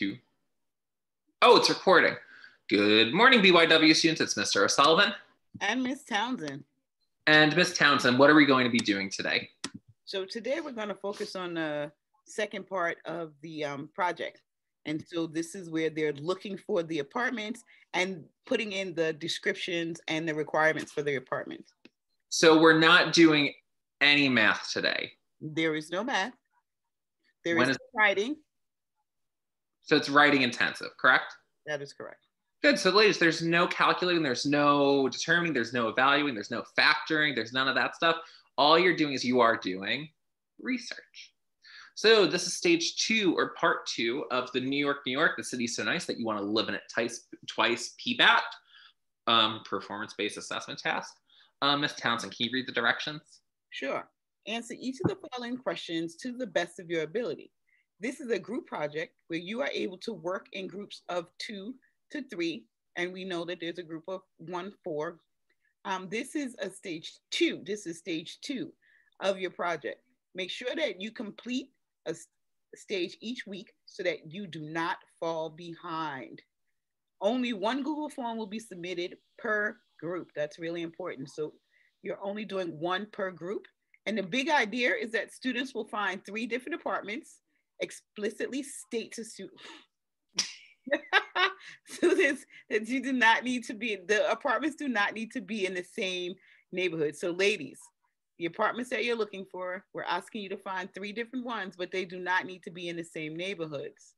two. Oh, it's recording. Good morning, BYW students. It's Mr. O'Sullivan. And Miss Townsend. And Miss Townsend, what are we going to be doing today? So today we're going to focus on the second part of the um, project. And so this is where they're looking for the apartments and putting in the descriptions and the requirements for the apartments. So we're not doing any math today. There is no math. There is is- no writing. So it's writing intensive, correct? That is correct. Good. So, ladies, there's no calculating, there's no determining, there's no evaluating, there's no factoring, there's none of that stuff. All you're doing is you are doing research. So, this is stage two or part two of the New York, New York, the city's so nice that you want to live in it twice, twice PBAT, um, performance based assessment task. Um, Ms. Townsend, can you read the directions? Sure. Answer each of the following questions to the best of your ability. This is a group project where you are able to work in groups of two to three, and we know that there's a group of one, four. Um, this is a stage two. This is stage two of your project. Make sure that you complete a stage each week so that you do not fall behind. Only one Google form will be submitted per group. That's really important. So you're only doing one per group. And the big idea is that students will find three different apartments, explicitly state to students. students that you do not need to be, the apartments do not need to be in the same neighborhood. So ladies, the apartments that you're looking for, we're asking you to find three different ones, but they do not need to be in the same neighborhoods.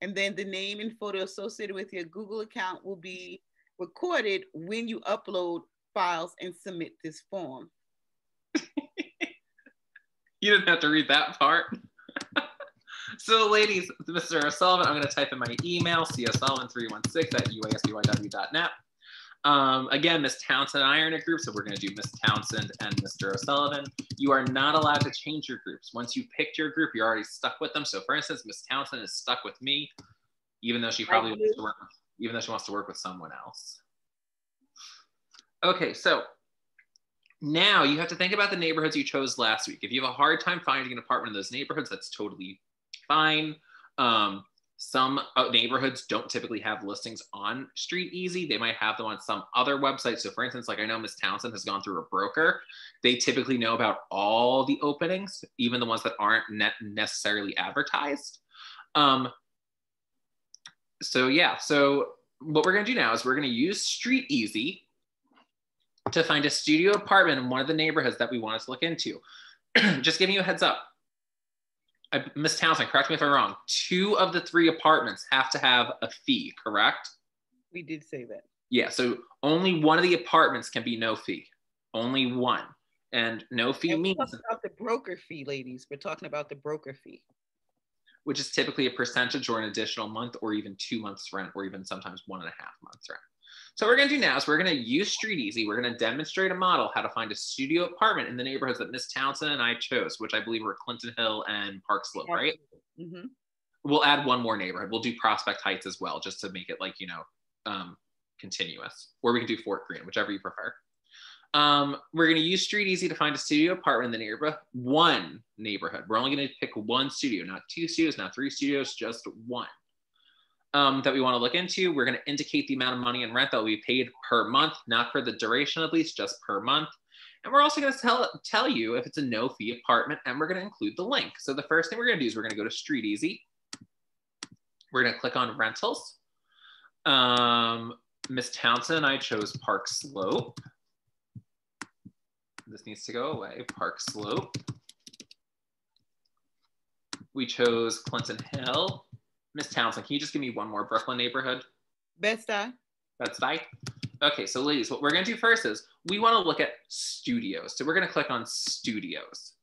And then the name and photo associated with your Google account will be recorded when you upload files and submit this form. You didn't have to read that part. So, ladies, Mr. O'Sullivan, I'm going to type in my email, csullivan316 at uasbyw.net. Um, again, Miss Townsend and I are in a group, so we're going to do Miss Townsend and Mr. O'Sullivan. You are not allowed to change your groups. Once you picked your group, you're already stuck with them. So, for instance, Miss Townsend is stuck with me, even though she probably wants to work even though she wants to work with someone else. Okay, so now you have to think about the neighborhoods you chose last week. If you have a hard time finding an apartment in those neighborhoods, that's totally fine. Um, some uh, neighborhoods don't typically have listings on Street Easy. They might have them on some other website. So, for instance, like I know Miss Townsend has gone through a broker. They typically know about all the openings, even the ones that aren't necessarily advertised. Um, so, yeah. So, what we're going to do now is we're going to use Street Easy to find a studio apartment in one of the neighborhoods that we want to look into. Just giving you a heads up. Miss Townsend, correct me if I'm wrong. Two of the three apartments have to have a fee, correct? We did say that. Yeah, so only one of the apartments can be no fee. Only one. And no fee And means, about the broker fee, ladies. We're talking about the broker fee. which is typically a percentage or an additional month or even two months rent or even sometimes one and a half months rent. So what we're gonna do now is we're gonna use Street Easy. We're gonna demonstrate a model how to find a studio apartment in the neighborhoods that Miss Townsend and I chose, which I believe were Clinton Hill and Park Slope, right? hmm We'll add one more neighborhood. We'll do Prospect Heights as well, just to make it like, you know, um, continuous. Or we can do Fort Greene, whichever you prefer. Um, we're gonna use Street Easy to find a studio apartment in the neighborhood, one neighborhood. We're only gonna pick one studio, not two studios, not three studios, just one um, that we want to look into. We're going to indicate the amount of money and rent that will be paid per month, not for the duration of lease, just per month. And we're also going to tell, tell you if it's a no fee apartment, and we're going to include the link. So the first thing we're going to do is we're going to go to Street Easy. We're going to click on rentals. Um, Miss Townsend and I chose Park Slope. This needs to go away. Park Slope. We chose Clinton Hill. Miss Townsend, can you just give me one more Brooklyn neighborhood? Bed-Stuy. That's right. Okay, so ladies, what we're gonna do first is we wanna look at studios. So we're gonna click on studios.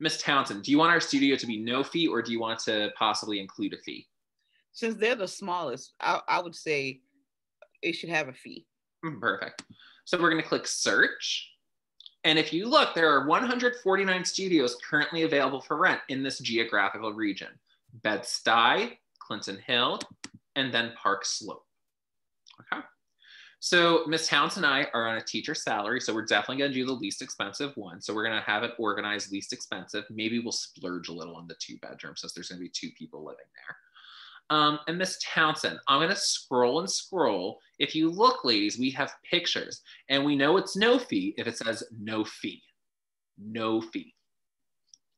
Miss Townsend, do you want our studio to be no fee or do you want to possibly include a fee? Since they're the smallest, I, I would say it should have a fee. Mm, Perfect. So we're gonna click search. And if you look, there are 149 studios currently available for rent in this geographical region. Bed-Stuy, Clinton Hill, and then Park Slope. Okay. So Miss Townsend and I are on a teacher salary, so we're definitely going to do the least expensive one. So we're going to have it organized least expensive. Maybe we'll splurge a little on the two bedroom since there's going to be two people living there. Um, and Miss Townsend, I'm gonna scroll and scroll. If you look, ladies, we have pictures and we know it's no fee if it says no fee, no fee.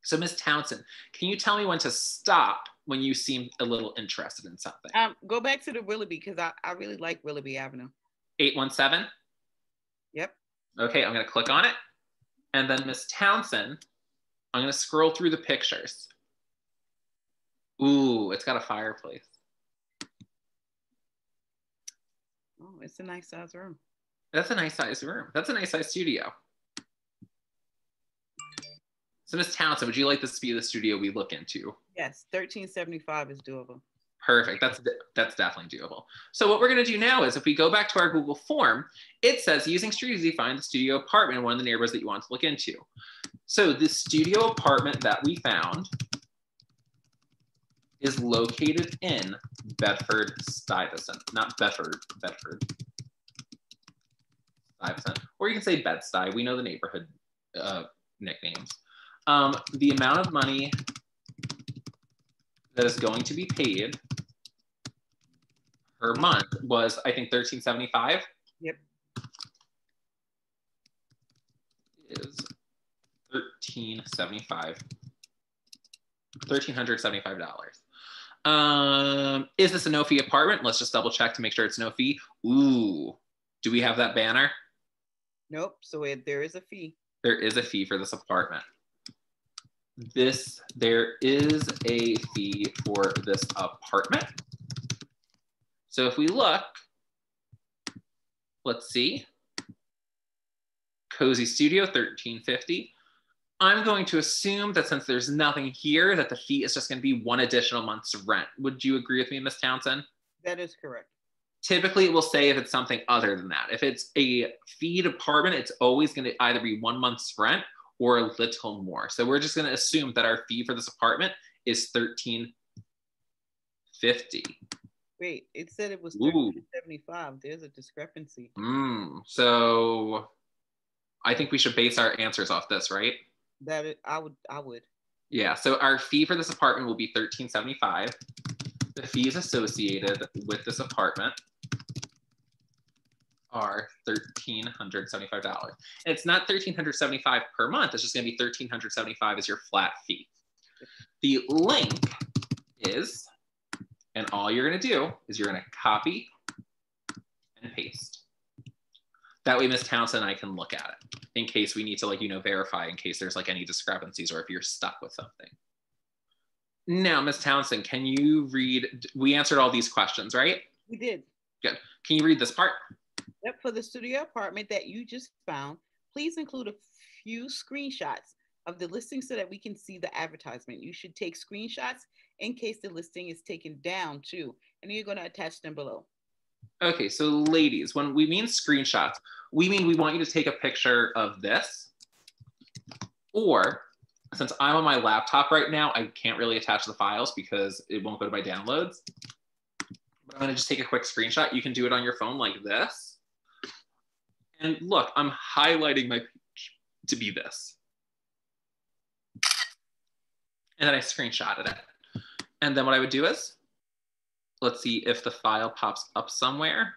So Miss Townsend, can you tell me when to stop when you seem a little interested in something? Um, go back to the Willoughby because I, I really like Willoughby Avenue. 817? Yep. Okay, I'm gonna click on it. And then Miss Townsend, I'm gonna scroll through the pictures. Ooh, it's got a fireplace. Oh, it's a nice size room. That's a nice size room. That's a nice size studio. So Miss Townsend, would you like this to be the studio we look into? Yes, 1375 is doable. Perfect. That's that's definitely doable. So what we're going to do now is if we go back to our Google form, it says using Street Easy, find the studio apartment in one of the neighborhoods that you want to look into. So the studio apartment that we found is located in Bedford Stuyvesant, not Bedford, Bedford Stuyvesant, or you can say Bed-Stuy. We know the neighborhood uh, nicknames. Um, the amount of money that is going to be paid per month was, I think, 1375. Yep. Is 1375 $1,375. Um, is this a no fee apartment? Let's just double check to make sure it's no fee. Ooh, do we have that banner? Nope. So it, there is a fee. There is a fee for this apartment. This, there is a fee for this apartment. So if we look, let's see. Cozy Studio, 1350. I'm going to assume that since there's nothing here, that the fee is just going to be one additional month's rent. Would you agree with me, Miss Townsend? That is correct. Typically, it will say if it's something other than that. If it's a fee apartment, it's always going to either be one month's rent or a little more. So we're just going to assume that our fee for this apartment is thirteen fifty. Wait, it said it was Ooh. 75. There's a discrepancy. Mm, so I think we should base our answers off this, right? That it, I would I would. Yeah, so our fee for this apartment will be thirteen seventy-five. The fees associated with this apartment are thirteen hundred seventy-five dollars. And it's not 1,375 per month. It's just going to be $1,375 as your flat fee. The link is, and all you're going to do is you're going to copy and paste. That way, Miss Townsend and I can look at it in case we need to like, you know, verify in case there's like any discrepancies or if you're stuck with something. Now, Miss Townsend, can you read, we answered all these questions, right? We did. Good. Can you read this part? For the studio apartment that you just found, please include a few screenshots of the listing so that we can see the advertisement. You should take screenshots in case the listing is taken down too. And you're going to attach them below. Okay, so ladies, when we mean screenshots, we mean we want you to take a picture of this, or since I'm on my laptop right now, I can't really attach the files because it won't go to my downloads. But I'm gonna just take a quick screenshot. You can do it on your phone like this. And look, I'm highlighting my page to be this. And then I screenshotted it. And then what I would do is let's see if the file pops up somewhere.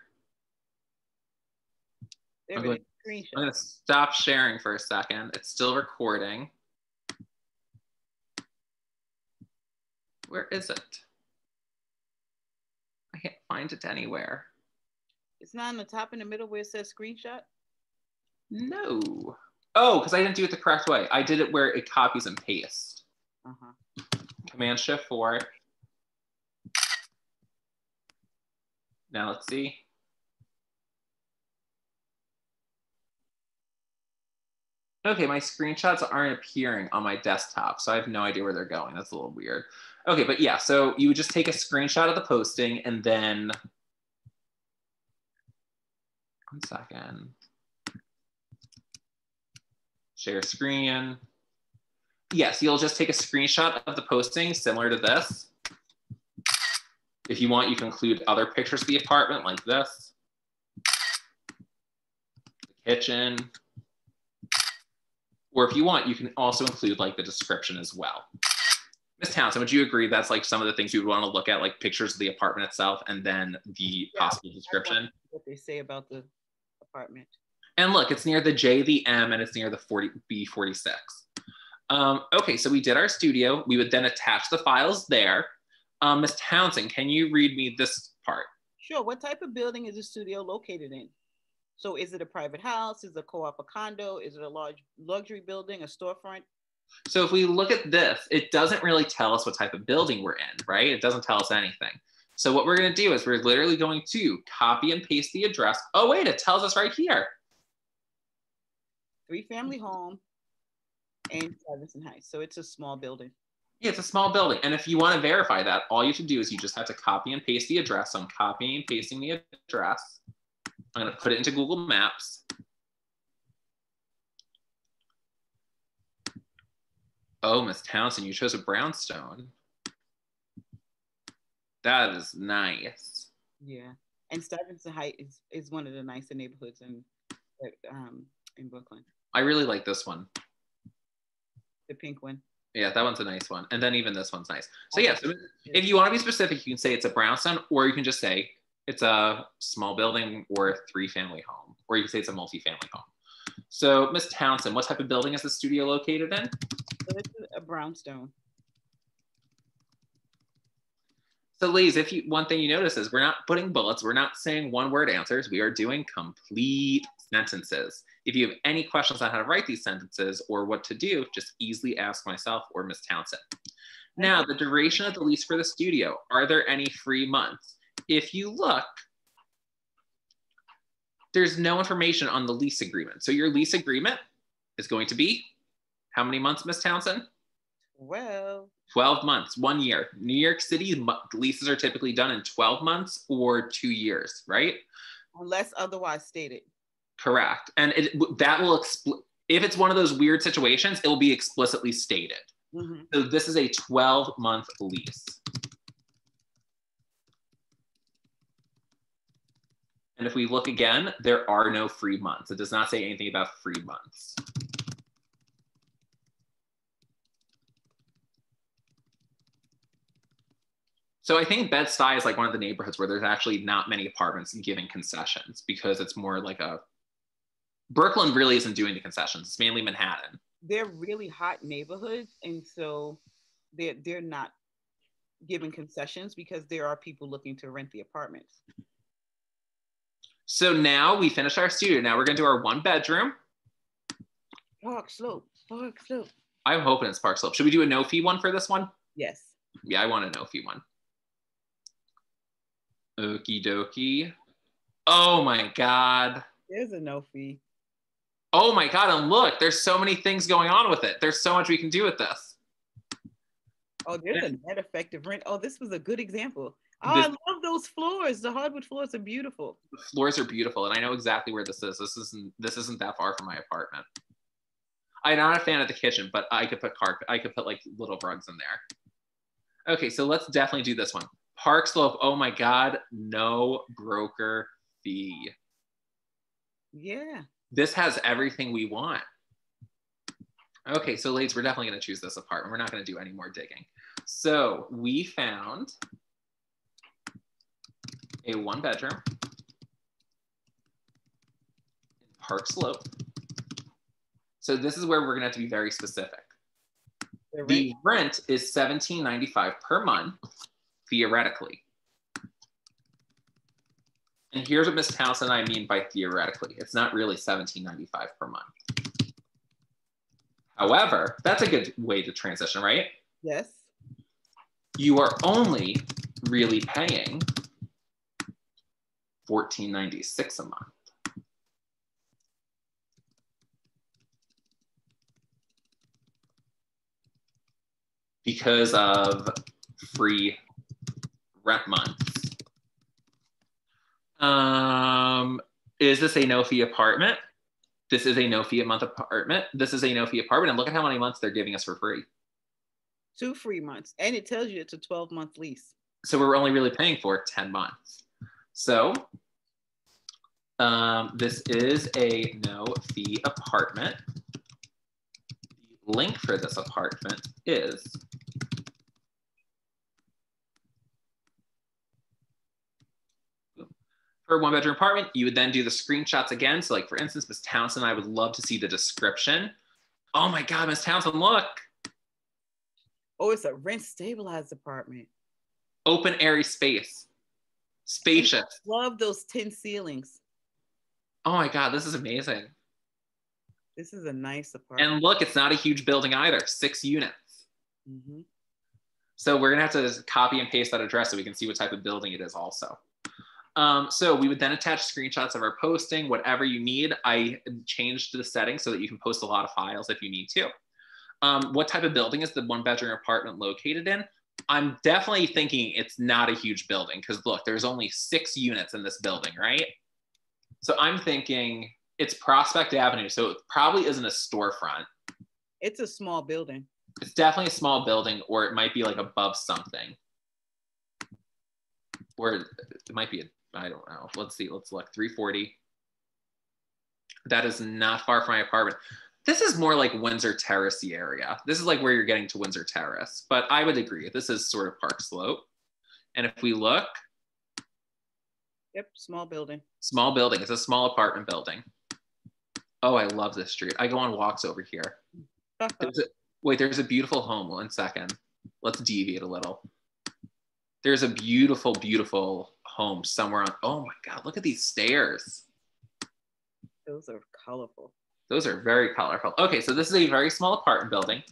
There I'm going, I'm going to stop sharing for a second. It's still recording. Where is it? I can't find it anywhere. It's not on the top in the middle where it says screenshot. No. Oh, because I didn't do it the correct way. I did it where it copies and pastes. Uh-huh. Command Shift 4. Now let's see. Okay, my screenshots aren't appearing on my desktop, so I have no idea where they're going. That's a little weird. Okay, but yeah, so you would just take a screenshot of the posting and then, one second, share screen. Yes, you'll just take a screenshot of the posting similar to this. If you want, you can include other pictures of the apartment like this, the kitchen, or if you want, you can also include like the description as well. Miss Townsend, would you agree that's like some of the things you would want to look at, like pictures of the apartment itself and then the Yeah, possible description? What they say about the apartment. And look, it's near the J, the M, and it's near the 40 B46. Um, okay, so we did our studio. We would then attach the files there. Um, Miss Townsend, can you read me this part? Sure. What type of building is the studio located in? So is it a private house? Is it a co-op a condo? Is it a large luxury building, a storefront? So if we look at this, it doesn't really tell us what type of building we're in, right? It doesn't tell us anything. So what we're gonna do is we're literally going to copy and paste the address. Oh wait, it tells us right here. Three family home and Stuyvesant Heights. So it's a small building. Yeah, it's a small building. And if you want to verify that, all you have to do is you just have to copy and paste the address. So I'm copying and pasting the address. I'm going to put it into Google Maps. Oh, Miss Townsend, you chose a brownstone. That is nice. Yeah. And Stuyvesant Heights is, is one of the nicer neighborhoods in um, in Brooklyn. I really like this one. The pink one. Yeah, that one's a nice one. And then even this one's nice. So yeah, so if you want to be specific, you can say it's a brownstone, or you can just say it's a small building or a three family home, or you can say it's a multi-family home. So Miss Townsend, what type of building is the studio located in? So it's a brownstone. So ladies, if you one thing you notice is we're not putting bullets, we're not saying one word answers, we are doing complete sentences. If you have any questions on how to write these sentences or what to do, just easily ask myself or Miss Townsend. Now, the duration of the lease for the studio, are there any free months? If you look, there's no information on the lease agreement. So your lease agreement is going to be how many months, Miss Townsend? Well, 12 months, one year. New York City leases are typically done in 12 months or two years, right? unless otherwise stated. Correct. And it, that will, expl- if it's one of those weird situations, it will be explicitly stated. Mhm. So this is a 12 month lease. And if we look again, there are no free months. It does not say anything about free months. So I think Bed-Stuy is like one of the neighborhoods where there's actually not many apartments giving concessions because it's more like a Brooklyn really isn't doing the concessions. It's mainly Manhattan. They're really hot neighborhoods, and so they're they're not giving concessions because there are people looking to rent the apartments. So now we finished our studio. Now we're gonna do our one bedroom. Park Slope, Park Slope. I'm hoping it's Park Slope. Should we do a no fee one for this one? Yes. Yeah, I want a no fee one. Okie dokie. Oh my God. There's a no fee. Oh my God. And look, there's so many things going on with it. There's so much we can do with this. Oh, there's a net effective rent. Oh, this was a good example. Oh, I love those floors. The hardwood floors are beautiful. The floors are beautiful, and I know exactly where this is. This isn't this isn't that far from my apartment. I'm not a fan of the kitchen, but I could put carpet, I could put like little rugs in there. Okay, so let's definitely do this one. Park Slope. Oh my God, no broker fee. Yeah. this has everything we want. Okay, so ladies, we're definitely gonna choose this apartment. We're not gonna do any more digging. So we found a one bedroom in Park Slope. So this is where we're gonna have to be very specific. The rent. The rent is $17.95 per month, theoretically. And here's what Miss Townsend and I mean by theoretically. It's not really $17.95 per month. However, that's a good way to transition, right? Yes. You are only really paying $14.96 a month. Because of free rent months. Um, is this a no fee apartment? This is a no fee a month apartment. This is a no fee apartment. And look at how many months they're giving us for free. Two free months. And it tells you it's a 12 month lease. So we're only really paying for 10 months. So um, this is a no fee apartment. The link for this apartment is per one bedroom apartment. You would then do the screenshots again. So, like for instance, Miss Townsend, I would love to see the description. Oh my God, Miss Townsend, look. Oh, it's a rent stabilized apartment. Open airy space. Spacious. Love those tin ceilings. Oh my God, this is amazing. This is a nice apartment. And look, it's not a huge building either, six units. Mhm. So we're gonna have to copy and paste that address so we can see what type of building it is also. Um, so we would then attach screenshots of our posting, whatever you need. I changed the settings so that you can post a lot of files if you need to. Um, what type of building is the one bedroom apartment located in? I'm definitely thinking it's not a huge building because look, there's only six units in this building, right? So I'm thinking it's Prospect Avenue. So it probably isn't a storefront. It's a small building. It's definitely a small building, or it might be like above something. Or it might be, a, I don't know. Let's see, let's look. 340. That is not far from my apartment. This is more like Windsor Terrace area. This is like where you're getting to Windsor Terrace, but I would agree. This is sort of Park Slope. And if we look, Yep, small building. small building, it's a small apartment building. Oh, I love this street. I go on walks over here. Uh-huh. There's a, wait, there's a beautiful home. One second. Let's deviate a little. There's a beautiful, beautiful home somewhere on. Oh my God, look at these stairs. Those are colorful. Those are very colorful. Okay, so this is a very small apartment building.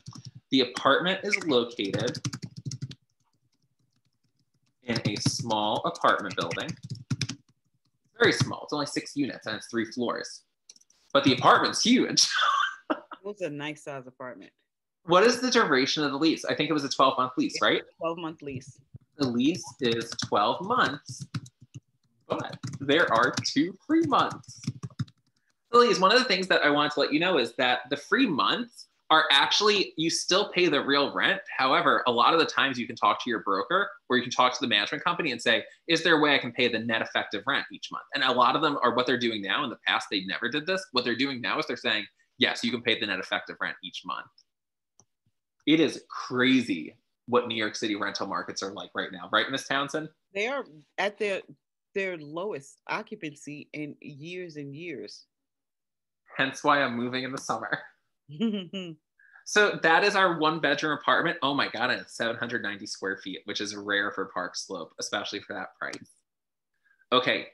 The apartment is located in a small apartment building. Very small. It's only six units and it's three floors. But the apartment's huge. It was a nice size apartment. What is the duration of the lease? I think it was a 12 month lease, right? 12 month lease. The lease is 12 months, but there are two free months. Lilies, one of the things that I wanted to let you know is that the free months are actually, you still pay the real rent. However, a lot of the times you can talk to your broker or you can talk to the management company and say, is there a way I can pay the net effective rent each month? And a lot of them are what they're doing now. In the past, they never did this. What they're doing now is they're saying, yes, you can pay the net effective rent each month. It is crazy what New York City rental markets are like right now, right, Miss Townsend? They are at their their lowest occupancy in years and years. Hence why I'm moving in the summer. So that is our one bedroom apartment. Oh my God, it's 790 square feet, which is rare for Park Slope, especially for that price. Okay,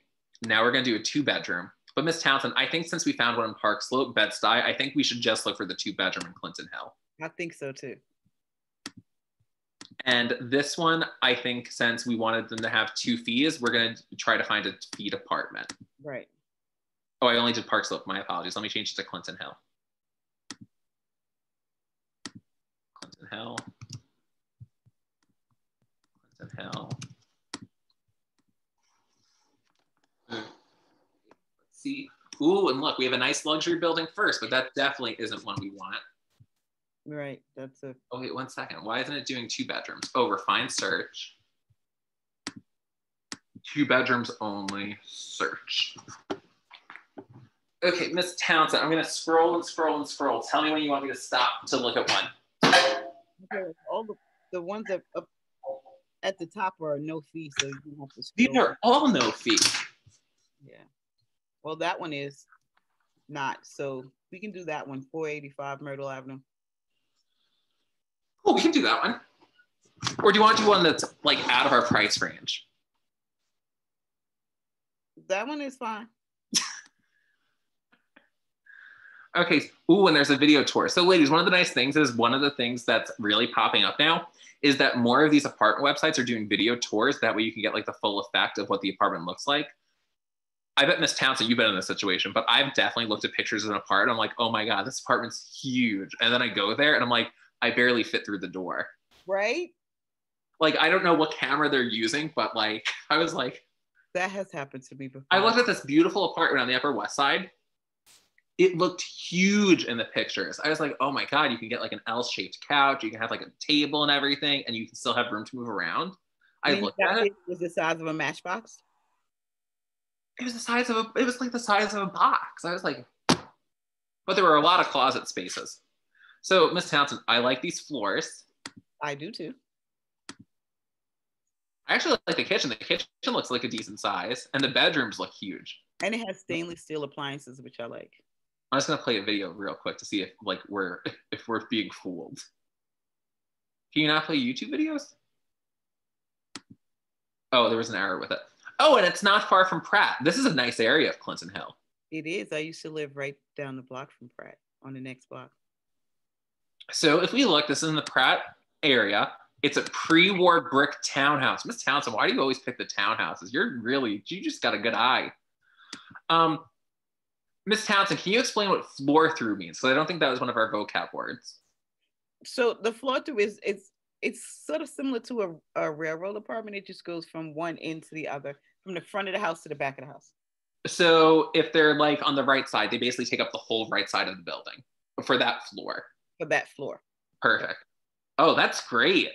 now we're gonna do a two bedroom. But Miss Townsend, I think since we found one in Park Slope, Bed-Stuy, I think we should just look for the two bedroom in Clinton Hill. I think so too. And this one, I think since we wanted them to have two fees, we're gonna try to find a feed apartment. Right. Oh, I only did Park Slope. My apologies. Let me change it to Clinton Hill. Clinton Hill. Clinton Hill. Let's see. Ooh, and look, we have a nice luxury building first, but that definitely isn't one we want. Right. That's a Oh, wait, one second. Why isn't it doing two bedrooms? Oh, refine search. Two bedrooms only, search. Okay, Miss Townsend, I'm gonna scroll and scroll and scroll. Tell me when you want me to stop to look at one. okay, all the, the ones that up at the top are no fee, so you don't have to These are all no fee. Yeah. Well, that one is not. So we can do that one, 485 Myrtle Avenue. Oh, we can do that one. Or do you want to do one that's like out of our price range? That one is fine. Okay. Ooh, and there's a video tour. So, ladies, one of the nice things is one of the things that's really popping up now is that more of these apartment websites are doing video tours. That way you can get like the full effect of what the apartment looks like. I bet Miss Townsend, you've been in this situation, but I've definitely looked at pictures of an apartment. I'm like, oh my God, this apartment's huge. And then I go there and I'm like, I barely fit through the door. Right? Like, I don't know what camera they're using, but like, I was like, That has happened to me before. I looked at this beautiful apartment on the Upper West Side. It looked huge in the pictures. I was like, oh my God, you can get like an L shaped couch, you can have like a table and everything, and you can still have room to move around. I looked at it. was the size of a matchbox. It was the size of a, it was like the size of a box. I was like, but there were a lot of closet spaces. So, Miss Townsend, I like these floors. I do too. I actually like the kitchen. The kitchen looks like a decent size, and the bedrooms look huge. And it has stainless steel appliances, which I like. I'm just gonna play a video real quick to see if like we're if we're being fooled. Can you not play YouTube videos? Oh, there was an error with it. Oh, and it's not far from Pratt. This is a nice area of Clinton Hill. It is. I used to live right down the block from Pratt on the next block. So if we look, this is in the Pratt area. It's a pre-war brick townhouse. Miss Townsend, why do you always pick the townhouses? You're really, you just got a good eye. Um, Miss Townsend, can you explain what floor through means? Because I don't think that was one of our vocab words. So the floor through is it's it's sort of similar to a, a railroad apartment. It just goes from one end to the other, from the front of the house to the back of the house. So if they're like on the right side, they basically take up the whole right side of the building for that floor. For that floor. Perfect. Oh, that's great.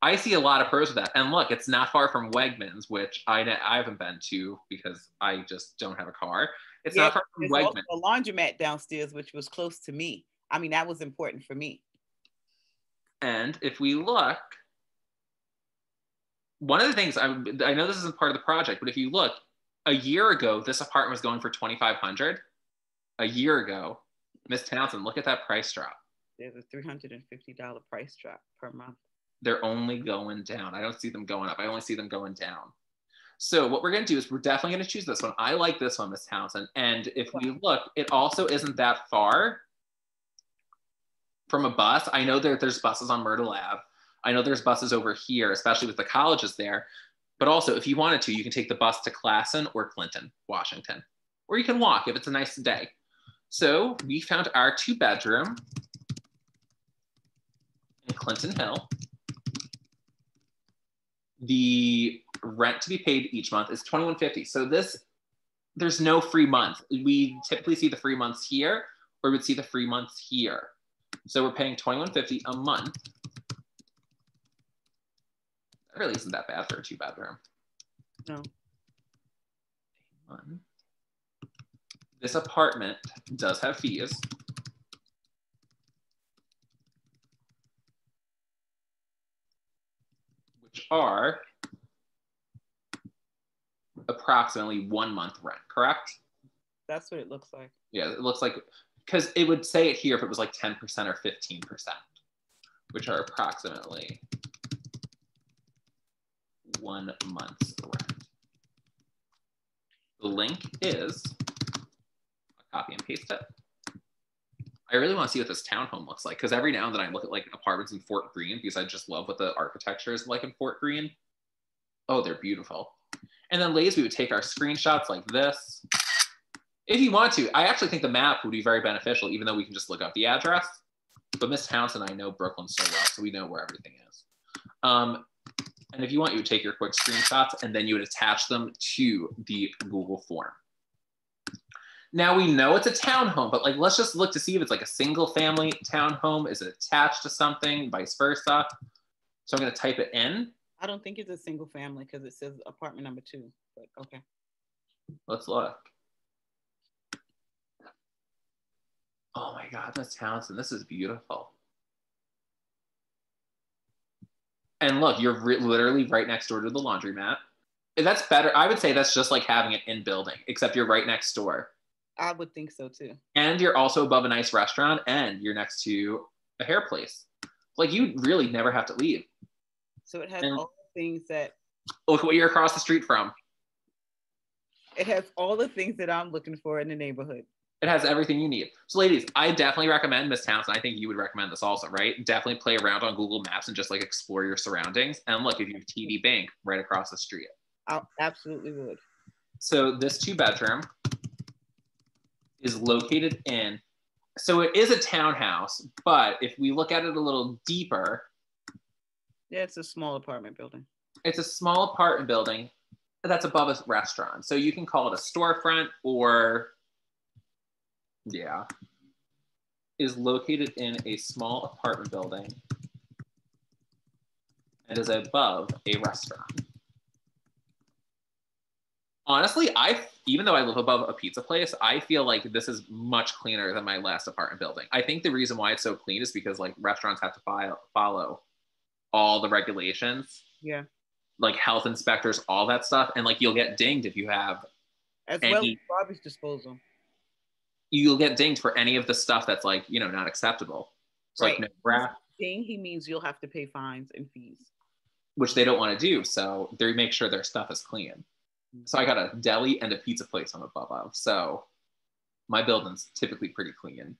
I see a lot of pros with that. And look, it's not far from Wegmans, which I, I haven't been to because I just don't have a car. It's yeah, not far from Wegmans. a laundromat downstairs, which was close to me. I mean, that was important for me. And if we look, one of the things I, I know this isn't part of the project, but if you look, a year ago, this apartment was going for 2500 A year ago, Miss Townsend, look at that price drop. There's a $350 price drop per month they're only going down. I don't see them going up. I only see them going down. So what we're going to do is we're definitely going to choose this one. I like this one, Miss Townsend. And if we look, it also isn't that far from a bus. I know that there's buses on Myrtle Ave. I know there's buses over here, especially with the colleges there. But also, if you wanted to, you can take the bus to Classon or Clinton, Washington, or you can walk if it's a nice day. So we found our two bedroom in Clinton Hill. The rent to be paid each month is 2150 so this there's no free month. We typically see the free months here or we would see the free months here. So we're paying 2150 a month. That really isn't that bad for a two bedroom no this apartment does have fees Which are approximately one month rent, correct? That's what it looks like. Yeah, it looks like because it would say it here if it was like 10% or 15%, which are approximately one month's rent. The link is, copy and paste it. I really want to see what this townhome looks like because every now and then I look at like apartments in Fort Greene because I just love what the architecture is like in Fort Greene. Oh, they're beautiful. And then ladies, we would take our screenshots like this. If you want to, I actually think the map would be very beneficial, even though we can just look up the address. But Miss Townsend, and I know Brooklyn so well, so we know where everything is. Um, and if you want, you would take your quick screenshots and then you would attach them to the Google form. Now we know it's a townhome, but like let's just look to see if it's like a single family townhome. Is it attached to something, vice versa? So I'm gonna type it in. I don't think it's a single family because it says apartment number two, but okay. Let's look. Oh my God, Miss Townsend, this is beautiful. And look, you're re- literally right next door to the laundromat. That's better. I would say that's just like having it in building, except you're right next door. I would think so too. And you're also above a nice restaurant and you're next to a hair place. Like you really never have to leave. So it has and all the things that look what you're across the street from. It has all the things that I'm looking for in the neighborhood. It has everything you need. So, ladies, I definitely recommend Miss Townsend. I think you would recommend this also, right? Definitely play around on Google Maps and just like explore your surroundings. And look, if you have TD Bank right across the street, I absolutely would. So, this two bedroom is located in, so it is a townhouse, but if we look at it a little deeper, yeah, it's a small apartment building. It's a small apartment building that's above a restaurant. So you can call it a storefront or, yeah, is located in a small apartment building and is above a restaurant honestly, I even though I live above a pizza place, I feel like this is much cleaner than my last apartment building. I think the reason why it's so clean is because like restaurants have to file, follow all the regulations Yeah. like health inspectors, all that stuff, and like you'll get dinged if you have As And well as garbage disposal. you'll get dinged for any of the stuff that's like you know not acceptable. So like no wrap, Ding, he means you'll have to pay fines and fees. which they don't want to do. So they make sure their stuff is clean. So I got a deli and a pizza place I'm above of. So my building's typically pretty clean.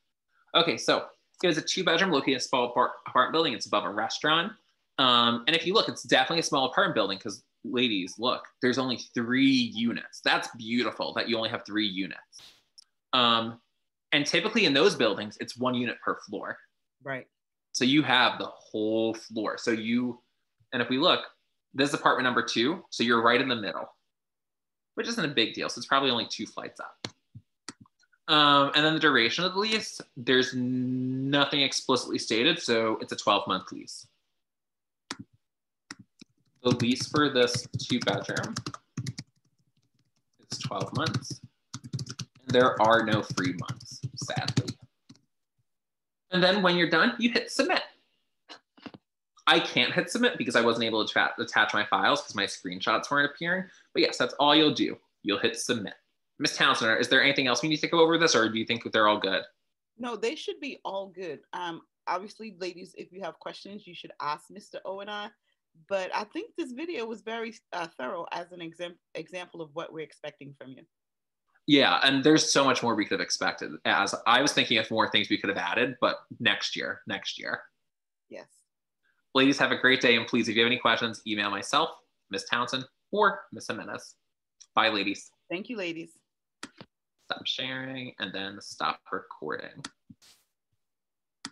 Okay, so it is a two bedroom located in a small apartment building. It's above a restaurant. Um, and if you look, it's definitely a small apartment building because ladies, look, there's only three units. That's beautiful that you only have three units. Um, and typically in those buildings, it's one unit per floor. Right. So you have the whole floor. So you, and if we look, this is apartment number two. So you're right in the middle, which isn't a big deal. So it's probably only two flights up. Um, and then the duration of the lease, there's nothing explicitly stated. So it's a 12 month lease. The lease for this two bedroom is 12 months. And there are no free months, sadly. And then when you're done, you hit submit. I can't hit submit because I wasn't able to attach my files because my screenshots weren't appearing. But yes, that's all you'll do. You'll hit submit. Miss Townsend, is there anything else we need to go over this, or do you think they're all good? No, they should be all good. Um, obviously, ladies, if you have questions, you should ask Mr. O and I. But I think this video was very uh, thorough as an exam- example of what we're expecting from you. Yeah, and there's so much more we could have expected. As I was thinking of more things we could have added, but next year, next year. Yes. Ladies, have a great day, and please, if you have any questions, email myself, Miss Townsend, or Miss Jimenez. Bye, ladies. Thank you, ladies. Stop sharing and then stop recording.